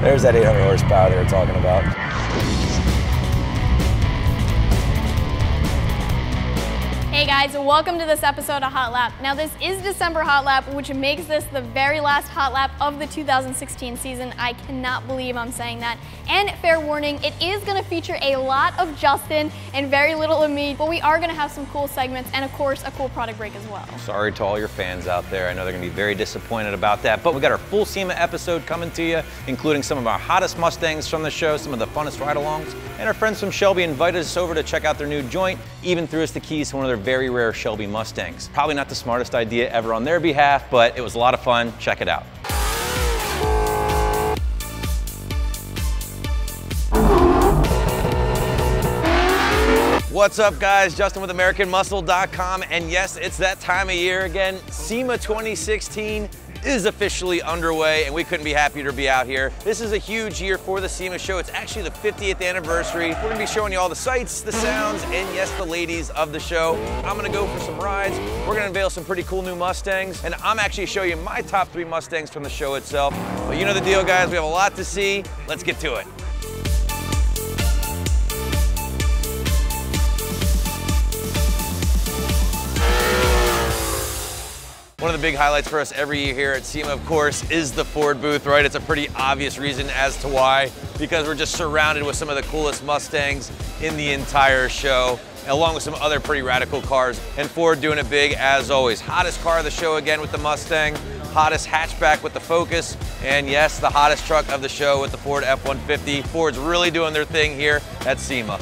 There's that 800 horsepower they were talking about. Guys, welcome to this episode of Hot Lap. Now this is December Hot Lap, which makes this the very last Hot Lap of the 2016 season. I cannot believe I'm saying that. And fair warning, it is gonna feature a lot of Justin and very little of me, but we are gonna have some cool segments and of course a cool product break as well. Sorry to all your fans out there. I know they're gonna be very disappointed about that, but we got our full SEMA episode coming to you, including some of our hottest Mustangs from the show, some of the funnest ride-alongs, and our friends from Shelby invited us over to check out their new joint, even threw us the keys to one of their very rare Shelby Mustangs. Probably not the smartest idea ever on their behalf, but it was a lot of fun. Check it out. What's up guys? Justin with AmericanMuscle.com and yes, it's that time of year again. SEMA 2016 is officially underway and we couldn't be happier to be out here. This is a huge year for the SEMA show. It's actually the 50th anniversary. We're gonna be showing you all the sights, the sounds, and yes, the ladies of the show. I'm gonna go for some rides. We're gonna unveil some pretty cool new Mustangs and I'm actually show you my top three Mustangs from the show itself. But you know the deal guys, we have a lot to see. Let's get to it. One of the big highlights for us every year here at SEMA, of course, is the Ford booth, right? It's a pretty obvious reason as to why, because we're just surrounded with some of the coolest Mustangs in the entire show, along with some other pretty radical cars. And Ford doing it big as always. Hottest car of the show again with the Mustang, hottest hatchback with the Focus, and yes, the hottest truck of the show with the Ford F-150. Ford's really doing their thing here at SEMA.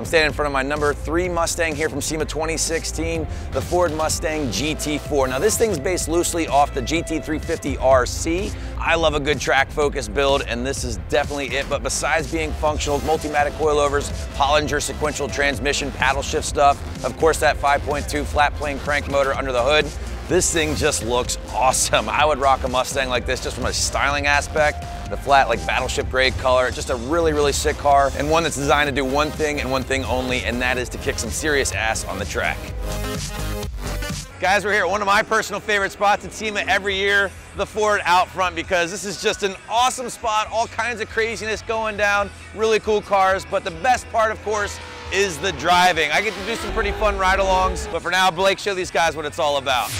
I'm standing in front of my number three Mustang here from SEMA 2016, the Ford Mustang GT4. Now this thing's based loosely off the GT350 RC. I love a good track focus build and this is definitely it, but besides being functional, Multimatic coilovers, Holinger sequential transmission, paddle shift stuff, of course that 5.2 flat plane crank motor under the hood, this thing just looks awesome. I would rock a Mustang like this just from a styling aspect. The flat like battleship gray color, just a really, really sick car and one that's designed to do one thing and one thing only, and that is to kick some serious ass on the track. Guys, we're here at one of my personal favorite spots at SEMA every year, the Ford out front, because this is just an awesome spot, all kinds of craziness going down, really cool cars, but the best part, of course, is the driving. I get to do some pretty fun ride-alongs, but for now, Blake, show these guys what it's all about.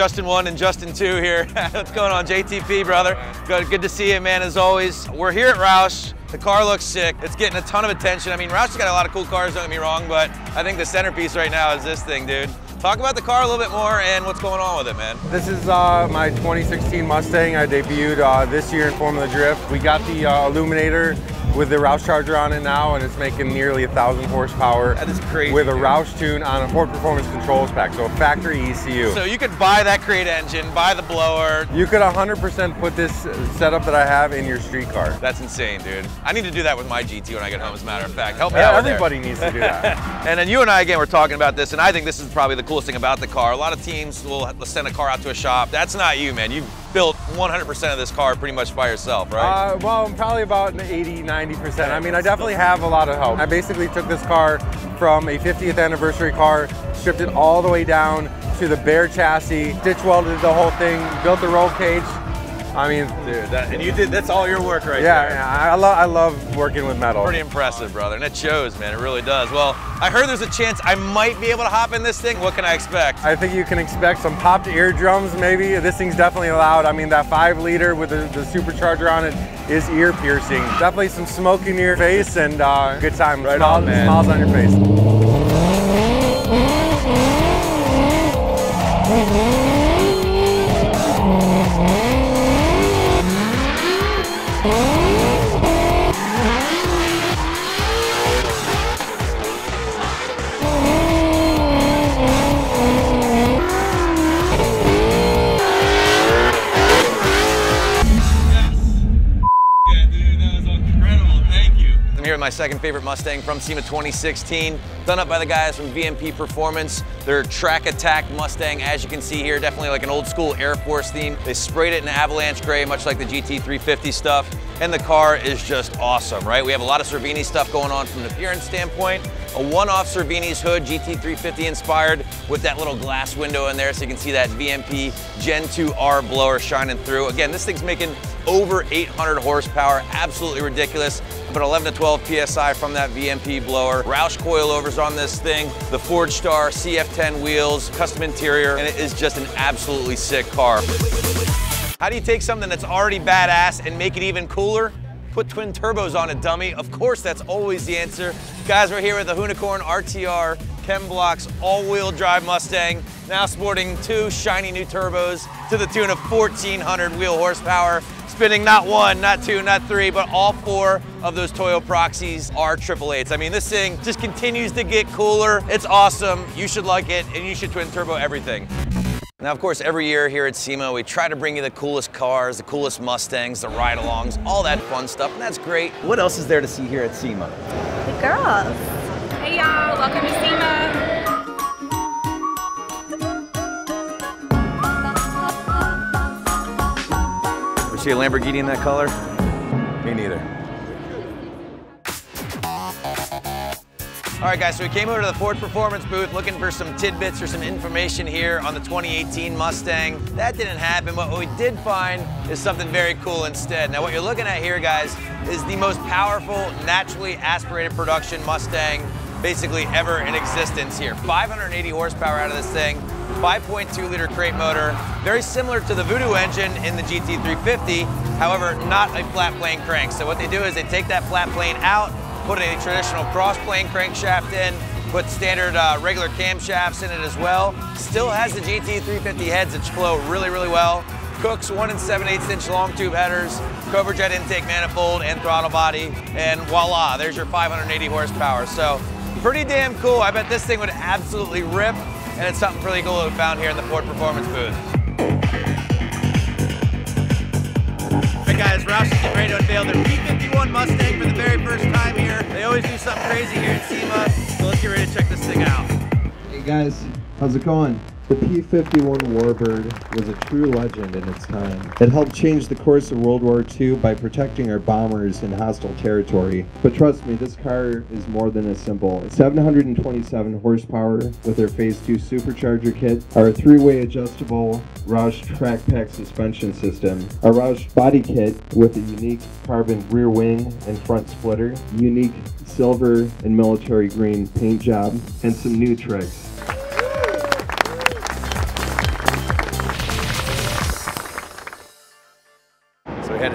Justin one and Justin two here. What's going on, JTP, brother? Good, good to see you, man, as always. We're here at Roush. The car looks sick. It's getting a ton of attention. I mean, Roush has got a lot of cool cars, don't get me wrong, but I think the centerpiece right now is this thing, dude. Talk about the car a little bit more and what's going on with it, man. This is uh, my 2016 Mustang. I debuted uh, this year in Formula Drift. We got the uh, Aluminator with the Roush Charger on it now, and it's making nearly a thousand horsepower. That is crazy. With a dude. Roush tune on a Ford Performance Controls pack, so a factory ECU. So you could buy that crate engine, buy the blower. You could 100% put this setup that I have in your street car. That's insane, dude. I need to do that with my GT when I get home, as a matter of fact. Help me out with Everybody there. needs to do that. and then you and I, again, were talking about this, and I think this is probably the coolest thing about the car. A lot of teams will send a car out to a shop. That's not you, man. You've built 100% of this car pretty much by yourself, right? Uh, well, probably about 80, 90%. I mean, I definitely have a lot of help. I basically took this car from a 50th anniversary car, stripped it all the way down to the bare chassis, stitch welded the whole thing, built the roll cage. I mean, Dude, that, and you did, that's all your work right yeah, there. yeah I, love, I love working with metal. Pretty impressive, brother, and it shows, man, it really does. Well, I heard there's a chance I might be able to hop in this thing. What can I expect? I think you can expect some popped eardrums maybe. This thing's definitely loud. I mean, that five liter with the, the supercharger on it is ear piercing. Definitely some smoke in your face and uh, good time. Right on, man. smiles on your face. My second favorite Mustang from SEMA 2016, done up by the guys from VMP Performance. Their Track Attack Mustang, as you can see here, definitely like an old school Air Force theme. They sprayed it in avalanche gray, much like the GT350 stuff. And the car is just awesome, right? We have a lot of Cervini stuff going on from an appearance standpoint. A one-off Cervini's hood, GT350 inspired, with that little glass window in there so you can see that VMP Gen 2R blower shining through. Again, this thing's making over 800 horsepower, absolutely ridiculous. About 11 to 12 PSI from that VMP blower. Roush coilovers on this thing, the Forgestar CF10 wheels, custom interior, and it is just an absolutely sick car. How do you take something that's already badass and make it even cooler? Put twin turbos on it, dummy. Of course, that's always the answer. Guys, we're here with the Hoonicorn RTR Ken Block's all-wheel drive Mustang, now sporting two shiny new turbos to the tune of 1,400 wheel horsepower, spinning not one, not two, not three, but all four of those Toyo Proxes are triple eights. I mean, this thing just continues to get cooler. It's awesome. You should like it, and you should twin turbo everything. Now, of course, every year here at SEMA, we try to bring you the coolest cars, the coolest Mustangs, the ride-alongs, all that fun stuff, and that's great. What else is there to see here at SEMA? The girls. Hey y'all, welcome to SEMA. See a Lamborghini in that color? Me neither. All right, guys, so we came over to the Ford Performance booth looking for some tidbits or some information here on the 2018 Mustang. That didn't happen. What we did find is something very cool instead. Now, what you're looking at here, guys, is the most powerful, naturally aspirated production Mustang basically ever in existence here. 580 horsepower out of this thing, 5.2 liter crate motor, very similar to the Voodoo engine in the GT350, however, not a flat plane crank. So what they do is they take that flat plane out, put a traditional cross plane crankshaft in, put standard uh, regular camshafts in it as well. Still has the GT350 heads which flow really, really well. Kooks one and 7 8 inch long tube headers, Cobra Jet intake manifold and throttle body, and voila, there's your 580 horsepower. So pretty damn cool. I bet this thing would absolutely rip, and it's something really cool we found here in the Ford Performance booth. Hey guys, Roush is getting ready to unveil their P51 Mustang for the very first time here. They always do something crazy here at SEMA, so let's get ready to check this thing out. Hey guys, how's it going? The P-51 Warbird was a true legend in its time. It helped change the course of World War II by protecting our bombers in hostile territory. But trust me, this car is more than a simple. 727 horsepower with our Phase 2 supercharger kit, our three-way adjustable Roush track pack suspension system, a Roush body kit with a unique carbon rear wing and front splitter, unique silver and military green paint job, and some new tricks.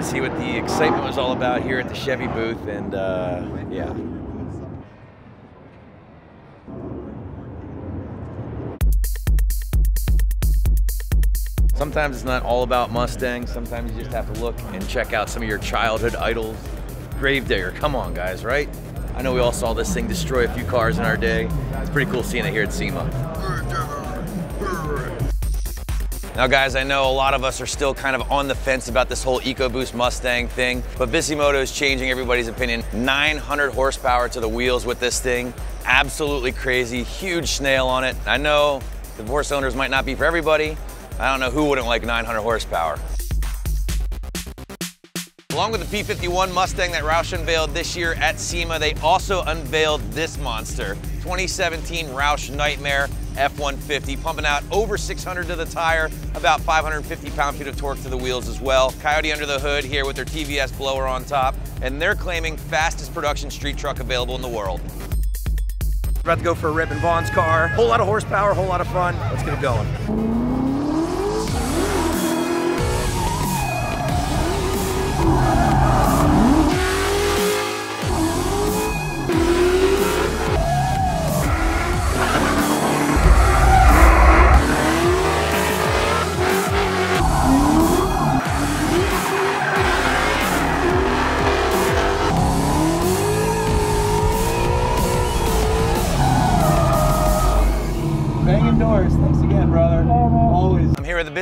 See what the excitement was all about here at the Chevy booth, and uh, yeah. Sometimes it's not all about Mustangs. Sometimes you just have to look and check out some of your childhood idols. Gravedigger, come on, guys, right? I know we all saw this thing destroy a few cars in our day. It's pretty cool seeing it here at SEMA. Now guys, I know a lot of us are still kind of on the fence about this whole EcoBoost Mustang thing, but Bisimoto is changing everybody's opinion. 900 horsepower to the wheels with this thing. Absolutely crazy, huge snail on it. I know the four cylinders might not be for everybody. I don't know who wouldn't like 900 horsepower. Along with the P51 Mustang that Roush unveiled this year at SEMA, they also unveiled this monster, 2017 Roush Nitemare F-150, pumping out over 600 to the tire, about 550 pound-feet of torque to the wheels as well. Coyote under the hood here with their TVS blower on top, and they're claiming fastest production street truck available in the world. About to go for a rip in Vaughn's car. Whole lot of horsepower, whole lot of fun. Let's get it going.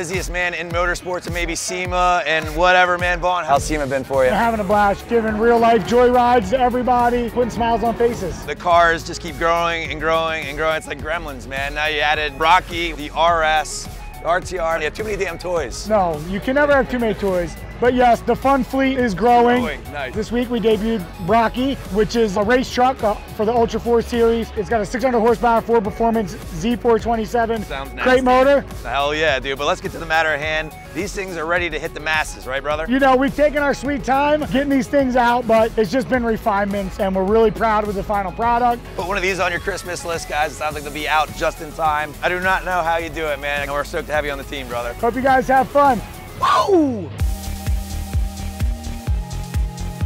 Busiest man in motorsports and maybe SEMA and whatever, man. Vaughn, how's SEMA been for you? Having a blast, giving real life joy rides to everybody, putting smiles on faces. The cars just keep growing and growing and growing. It's like gremlins, man. Now you added Rocky, the RS, the RTR. You have too many damn toys. No, you can never have too many toys. But yes, the fun fleet is growing. Growing, nice. This week we debuted Brocky, which is a race truck uh, for the Ultra 4 series. It's got a 600 horsepower Ford Performance Z427. Sounds nasty. Great motor. Hell yeah, dude. But let's get to the matter at hand. These things are ready to hit the masses, right, brother? You know, we've taken our sweet time getting these things out, but it's just been refinements, and we're really proud with the final product. Put one of these on your Christmas list, guys. It sounds like they'll be out just in time. I do not know how you do it, man. And we're stoked to have you on the team, brother. Hope you guys have fun. Woo!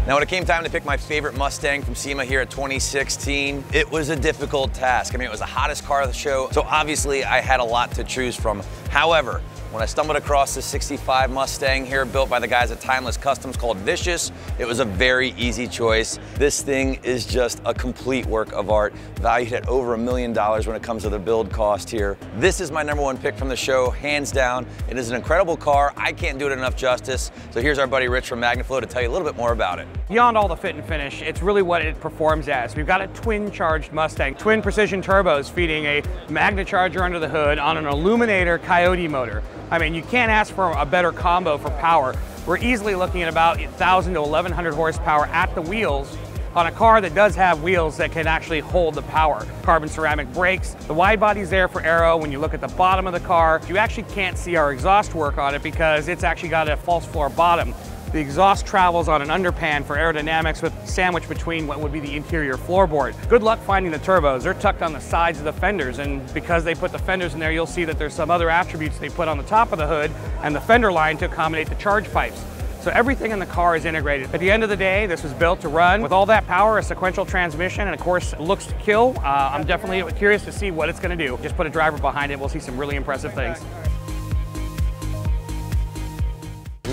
Now, when it came time to pick my favorite Mustang from SEMA here at 2016, it was a difficult task. I mean, it was the hottest car of the show, so obviously I had a lot to choose from. However, when I stumbled across this 65 Mustang here built by the guys at Timeless Customs called Vicious, it was a very easy choice. This thing is just a complete work of art, valued at over a million dollars when it comes to the build cost here. This is my number one pick from the show, hands down. It is an incredible car. I can't do it enough justice. So here's our buddy Rich from Magnaflow to tell you a little bit more about it. Beyond all the fit and finish, it's really what it performs as. We've got a twin charged Mustang, twin precision turbos feeding a Magna Charger under the hood on an Aluminator Coyote motor. I mean, you can't ask for a better combo for power. We're easily looking at about 1,000 to 1,100 horsepower at the wheels on a car that does have wheels that can actually hold the power. Carbon ceramic brakes, the wide body's there for aero. When you look at the bottom of the car, you actually can't see our exhaust work on it because it's actually got a false floor bottom. The exhaust travels on an underpan for aerodynamics with sandwich between what would be the interior floorboard. Good luck finding the turbos. They're tucked on the sides of the fenders and because they put the fenders in there, you'll see that there's some other attributes they put on the top of the hood and the fender line to accommodate the charge pipes. So everything in the car is integrated. At the end of the day, this was built to run with all that power, a sequential transmission, and of course, looks to kill. Uh, I'm definitely curious to see what it's gonna do. Just put a driver behind it, we'll see some really impressive things.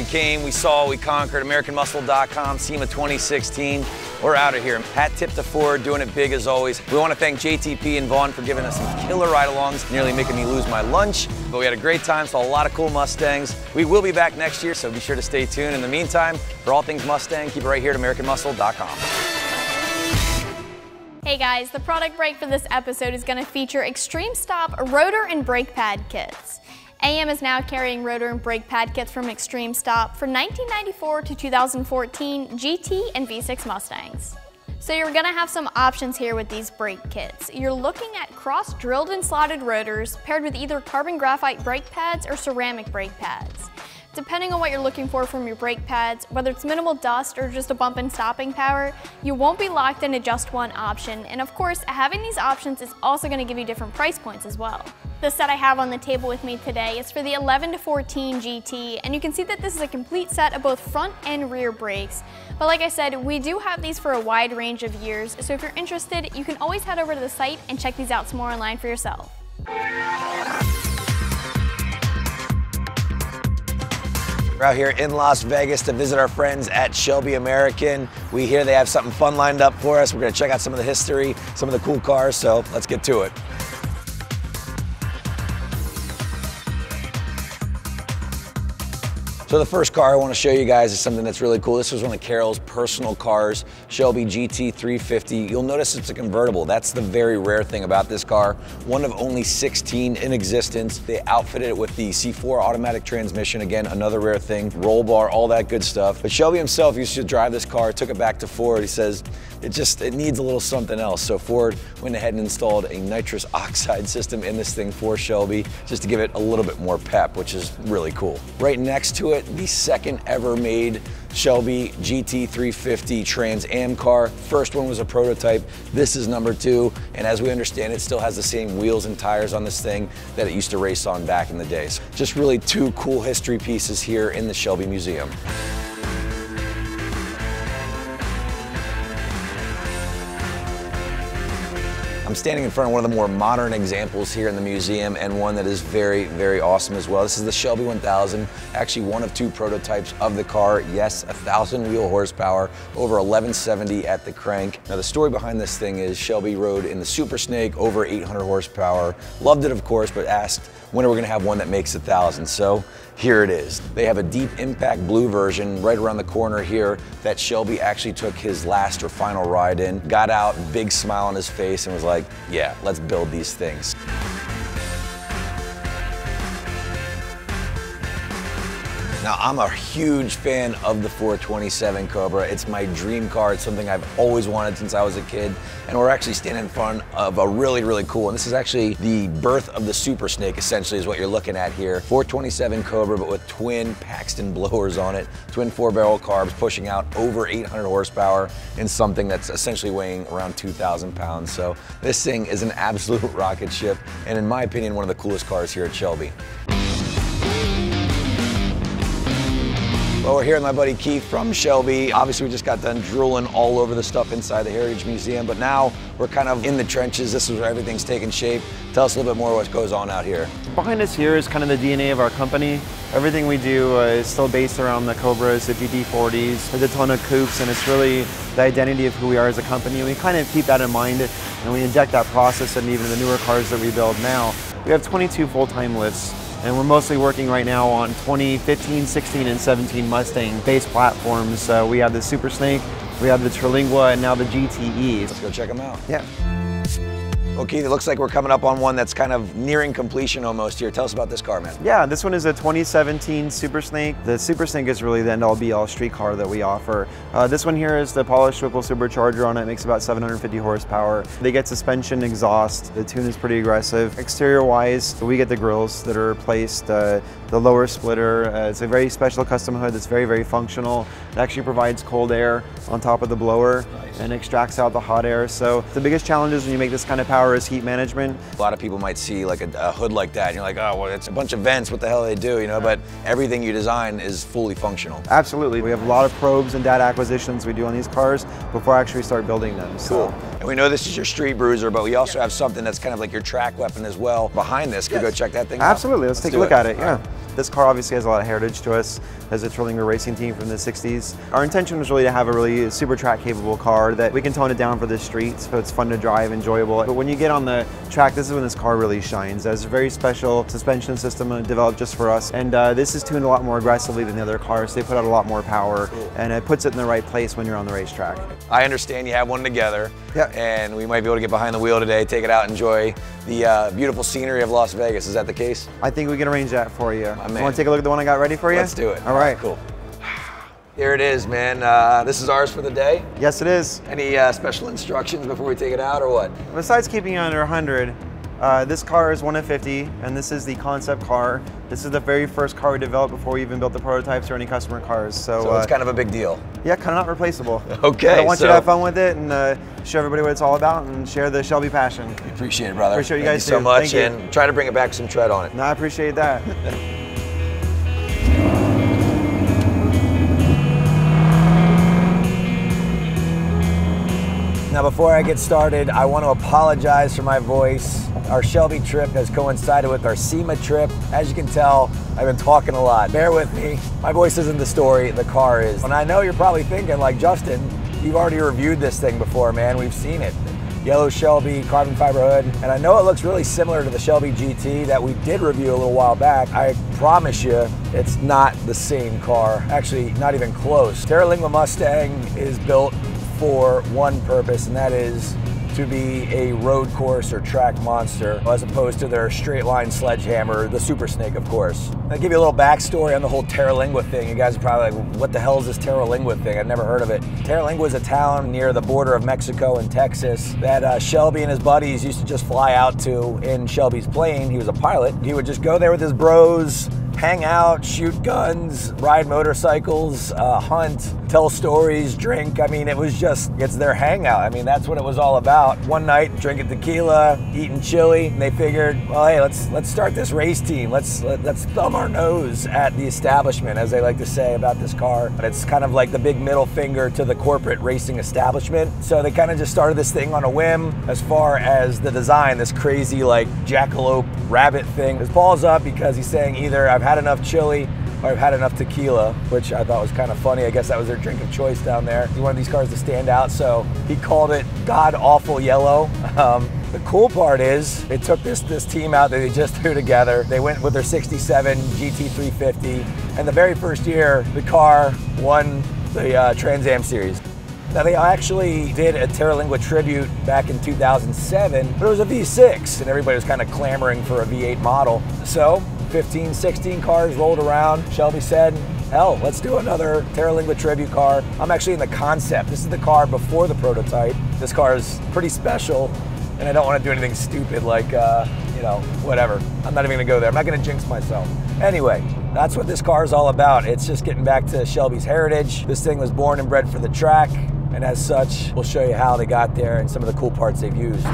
Came, we saw, we conquered, AmericanMuscle.com, SEMA 2016. We're out of here. Hat tip to Ford, doing it big as always. We want to thank JTP and Vaughn for giving us some killer ride-alongs, nearly making me lose my lunch. But we had a great time, saw a lot of cool Mustangs. We will be back next year, so be sure to stay tuned. In the meantime, for all things Mustang, keep it right here at AmericanMuscle.com. Hey guys, the product break for this episode is going to feature Xtreme Stop rotor and brake pad kits. AM is now carrying rotor and brake pad kits from Xtreme Stop for 1994 to 2014 GT and V6 Mustangs. So you're gonna have some options here with these brake kits. You're looking at cross-drilled and slotted rotors paired with either carbon graphite brake pads or ceramic brake pads. Depending on what you're looking for from your brake pads, whether it's minimal dust or just a bump in stopping power, you won't be locked into just one option. And of course, having these options is also gonna give you different price points as well. The set I have on the table with me today is for the 11 to 14 GT, and you can see that this is a complete set of both front and rear brakes. But like I said, we do have these for a wide range of years, so if you're interested, you can always head over to the site and check these out some more online for yourself. We're out here in Las Vegas to visit our friends at Shelby American. We hear they have something fun lined up for us. We're gonna check out some of the history, some of the cool cars, so let's get to it. So the first car I want to show you guys is something that's really cool. This was one of Carroll's personal cars, Shelby GT350. You'll notice it's a convertible. That's the very rare thing about this car. One of only 16 in existence. They outfitted it with the C4 automatic transmission. Again, another rare thing. Roll bar, all that good stuff. But Shelby himself used to drive this car, took it back to Ford. He says, it just, it needs a little something else. So Ford went ahead and installed a nitrous oxide system in this thing for Shelby, just to give it a little bit more pep, which is really cool. Right next to it, the second ever made Shelby GT350 Trans Am car. First one was a prototype. This is number two. And as we understand, it still has the same wheels and tires on this thing that it used to race on back in the days. Just really two cool history pieces here in the Shelby Museum. I'm standing in front of one of the more modern examples here in the museum and one that is very, very awesome as well. This is the Shelby 1000, actually one of two prototypes of the car. Yes, a thousand wheel horsepower, over 1170 at the crank. Now the story behind this thing is Shelby rode in the Super Snake, over 800 horsepower. Loved it, of course, but asked when are we gonna have one that makes a thousand? So here it is. They have a deep impact blue version right around the corner here that Shelby actually took his last or final ride in, got out, big smile on his face and was like, yeah, let's build these things. Now, I'm a huge fan of the 427 Cobra. It's my dream car. It's something I've always wanted since I was a kid. And we're actually standing in front of a really, really cool, and this is actually the birth of the Super Snake, essentially, is what you're looking at here. 427 Cobra, but with twin Paxton blowers on it, twin four barrel carbs pushing out over 800 horsepower in something that's essentially weighing around 2,000 pounds. So this thing is an absolute rocket ship, and in my opinion, one of the coolest cars here at Shelby. Well, we're here with my buddy Keith from Shelby. Obviously, we just got done drooling all over the stuff inside the Heritage Museum, but now we're kind of in the trenches. This is where everything's taking shape. Tell us a little bit more what goes on out here. Behind us here is kind of the DNA of our company. Everything we do uh, is still based around the Cobras, the GT40s, there's a ton of coupes, and it's really the identity of who we are as a company. We kind of keep that in mind, and we inject that process in even the newer cars that we build now. We have 22 full-time lifts and we're mostly working right now on 2015, 16, and 17 Mustang base platforms. Uh, we have the Super Snake, we have the Terlingua, and now the GTE. Let's go check them out. Yeah. Well, Keith, it looks like we're coming up on one that's kind of nearing completion almost here. Tell us about this car, man. Yeah, this one is a 2017 Super Snake. The Super Snake is really the end-all be-all street car that we offer. Uh, this one here is the polished Whipple supercharger on it. Makes about 750 horsepower. They get suspension, exhaust. The tune is pretty aggressive. Exterior-wise, we get the grills that are replaced. Uh, the lower splitter. Uh, it's a very special custom hood that's very, very functional. It actually provides cold air on top of the blower nice. and extracts out the hot air. So the biggest challenges when you make this kind of power is heat management. A lot of people might see like a, a hood like that and you're like, oh, well, it's a bunch of vents. What the hell do they do? You know, but everything you design is fully functional. Absolutely. We have a lot of probes and data acquisitions we do on these cars before I actually start building them. So. Cool. And we know this is your street bruiser, but we also have something that's kind of like your track weapon as well behind this. Can yes. go check that thing Absolutely. out? Let's, Let's take a look it. at it. Yeah. This car obviously has a lot of heritage to us as a Terlingua racing team from the 60s. Our intention was really to have a really super track capable car that we can tone it down for the streets so it's fun to drive, enjoyable. But when you get on the track, this is when this car really shines. There's a very special suspension system developed just for us. And uh, this is tuned a lot more aggressively than the other cars. They put out a lot more power and it puts it in the right place when you're on the racetrack. I understand you have one together. Yeah. And we might be able to get behind the wheel today, take it out, enjoy the uh, beautiful scenery of Las Vegas. Is that the case? I think we can arrange that for you. My man. Want to take a look at the one I got ready for you? Let's do it. All right. Cool. Here it is, man. Uh, this is ours for the day? Yes, it is. Any uh, special instructions before we take it out or what? Besides keeping it under 100, uh, this car is one of 50, and this is the concept car. This is the very first car we developed before we even built the prototypes or any customer cars. So, so it's uh, kind of a big deal. Yeah, kind of not replaceable. Okay. I want so you to have fun with it and uh, show everybody what it's all about and share the Shelby passion. Appreciate it, brother. Appreciate you Thank guys you so too. much, Thank and you. try to bring it back some tread on it. No, I appreciate that. Now before I get started, I want to apologize for my voice. Our Shelby trip has coincided with our SEMA trip. As you can tell, I've been talking a lot. Bear with me. My voice isn't the story, the car is. And I know you're probably thinking, like, Justin, you've already reviewed this thing before, man. We've seen it. Yellow Shelby carbon fiber hood. And I know it looks really similar to the Shelby GT that we did review a little while back. I promise you, it's not the same car. Actually, not even close. Terlingua Mustang is built for one purpose, and that is to be a road course or track monster, as opposed to their straight line sledgehammer, the Super Snake, of course. I'll give you a little backstory on the whole Terlingua thing. You guys are probably like, what the hell is this Terlingua thing? I've never heard of it. Terlingua is a town near the border of Mexico and Texas that uh, Shelby and his buddies used to just fly out to in Shelby's plane. He was a pilot. He would just go there with his bros, hang out, shoot guns, ride motorcycles, uh, hunt, tell stories, drink. I mean, it was just, it's their hangout. I mean, that's what it was all about. One night, drinking tequila, eating chili, and they figured, well, hey, let's let's start this race team. Let's let, us let us thumb our nose at the establishment, as they like to say about this car. But it's kind of like the big middle finger to the corporate racing establishment. So they kind of just started this thing on a whim as far as the design, this crazy like jackalope rabbit thing. His balls up because he's saying either I've had enough chili or I've had enough tequila, which I thought was kind of funny. I guess that was their drink of choice down there. He wanted these cars to stand out, so he called it God Awful Yellow. Um, the cool part is they took this this team out that they just threw together. They went with their 67 GT350, and the very first year, the car won the uh, Trans Am Series. Now they actually did a Terralingua tribute back in 2007, but it was a V6 and everybody was kind of clamoring for a V8 model. So 15, 16 cars rolled around. Shelby said, hell, let's do another Terralingua tribute car. I'm actually in the concept. This is the car before the prototype. This car is pretty special and I don't want to do anything stupid like, uh, you know, whatever. I'm not even gonna go there. I'm not gonna jinx myself. Anyway, that's what this car is all about. It's just getting back to Shelby's heritage. This thing was born and bred for the track, and as such, we'll show you how they got there and some of the cool parts they've used.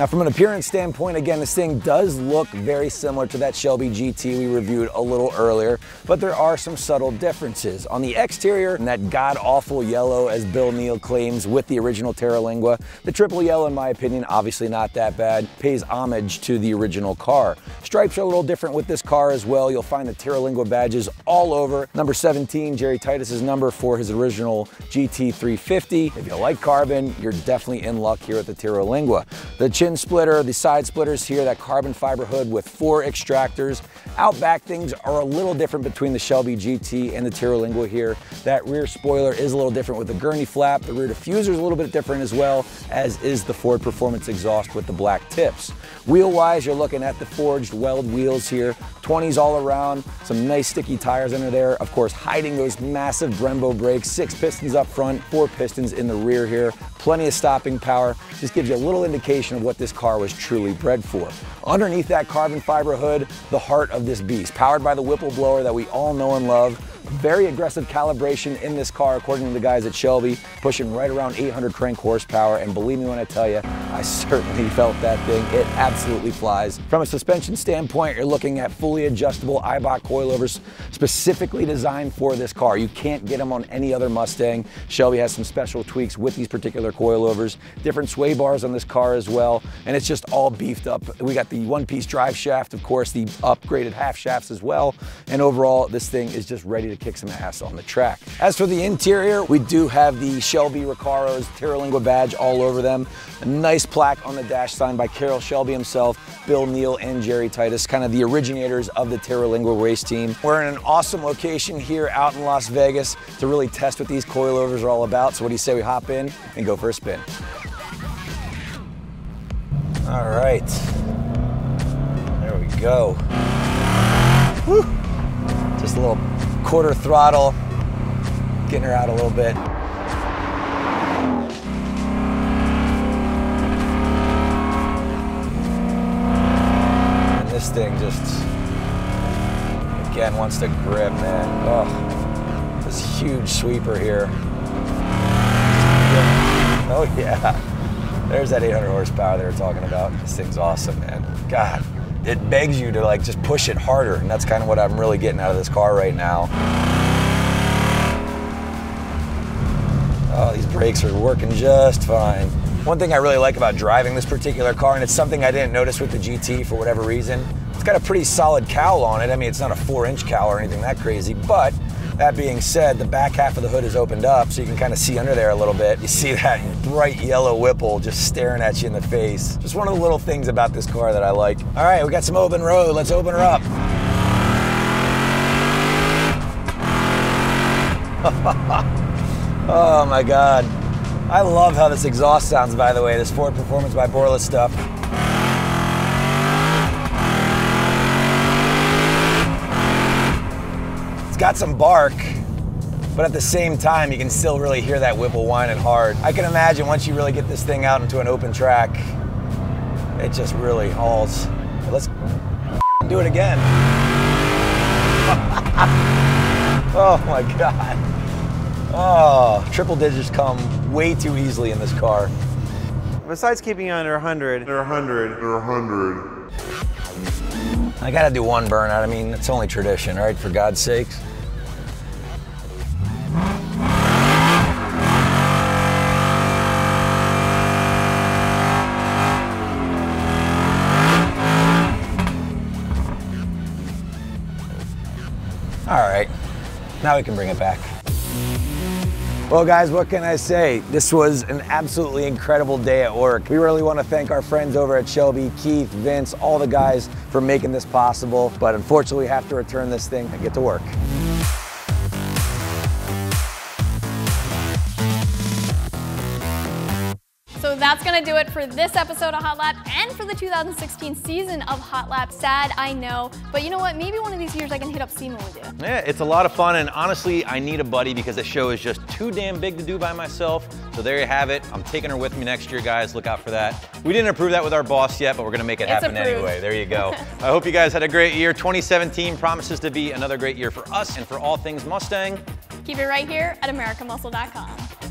Now from an appearance standpoint, again, this thing does look very similar to that Shelby GT we reviewed a little earlier, but there are some subtle differences. On the exterior, and that god-awful yellow, as Bill Neale claims, with the original Terralingua, the triple yellow, in my opinion, obviously not that bad, pays homage to the original car. Stripes are a little different with this car as well. You'll find the Terralingua badges all over. Number 17, Jerry Titus's number for his original GT350. If you like carbon, you're definitely in luck here at the Terralingua. The chin splitter, the side splitters here, that carbon fiber hood with four extractors. Out back things are a little different between the Shelby GT and the Terralingua here. That rear spoiler is a little different with the gurney flap. The rear diffuser is a little bit different as well, as is the Ford Performance exhaust with the black tips. Wheel-wise, you're looking at the forged weld wheels here, 20s all around, some nice sticky tires under there. Of course, hiding those massive Brembo brakes, six pistons up front, four pistons in the rear here, plenty of stopping power. Just gives you a little indication of what this car was truly bred for. Underneath that carbon fiber hood, the heart of this beast, powered by the Whipple blower that we all know and love, very aggressive calibration in this car, according to the guys at Shelby, pushing right around 800 crank horsepower. And believe me when I tell you, I certainly felt that thing. It absolutely flies. From a suspension standpoint, you're looking at fully adjustable Eibach coilovers specifically designed for this car. You can't get them on any other Mustang. Shelby has some special tweaks with these particular coilovers, different sway bars on this car as well, and it's just all beefed up. We got the one-piece drive shaft, of course, the upgraded half shafts as well, and overall, this thing is just ready to kick some ass on the track. As for the interior, we do have the Shelby Recaro's Terralingua badge all over them. A nice plaque on the dash signed by Carroll Shelby himself, Bill Neale, and Jerry Titus, kind of the originators of the Terralingua race team. We're in an awesome location here out in Las Vegas to really test what these coilovers are all about. So what do you say we hop in and go for a spin? All right, there we go. Whew. Just a little quarter throttle, getting her out a little bit. Just, again, wants to grip, man. Oh, this huge sweeper here. Oh yeah, there's that 800 horsepower they were talking about. This thing's awesome, man. God, it begs you to like just push it harder and that's kind of what I'm really getting out of this car right now. Oh, these brakes are working just fine. One thing I really like about driving this particular car, and it's something I didn't notice with the GT for whatever reason, it's got a pretty solid cowl on it. I mean, it's not a four inch cowl or anything that crazy, but that being said, the back half of the hood is opened up so you can kind of see under there a little bit. You see that bright yellow Whipple just staring at you in the face. Just one of the little things about this car that I like. All right, we got some open road. Let's open her up. oh my God. I love how this exhaust sounds, by the way, this Ford Performance by Borla stuff. Got some bark, but at the same time, you can still really hear that Whipple whining hard. I can imagine once you really get this thing out into an open track, it just really hauls. Let's do it again. oh my God. Oh, triple digits come way too easily in this car. Besides keeping it under 100, They're 100. They're 100. I gotta do one burnout. I mean, it's only tradition, right? For God's sakes. Now we can bring it back. Well, guys, what can I say? This was an absolutely incredible day at work. We really want to thank our friends over at Shelby, Keith, Vince, all the guys for making this possible. But unfortunately, we have to return this thing and get to work. Gonna do it for this episode of Hot Lap and for the 2016 season of Hot Lap. Sad, I know, but you know what? Maybe one of these years I can hit up SEMA with you. Yeah, it's a lot of fun, and honestly, I need a buddy because the show is just too damn big to do by myself. So there you have it. I'm taking her with me next year, guys. Look out for that. We didn't approve that with our boss yet, but we're gonna make it It's happen approved. anyway. There you go. I hope you guys had a great year. 2017 promises to be another great year for us and for all things Mustang. Keep it right here at AmericanMuscle.com.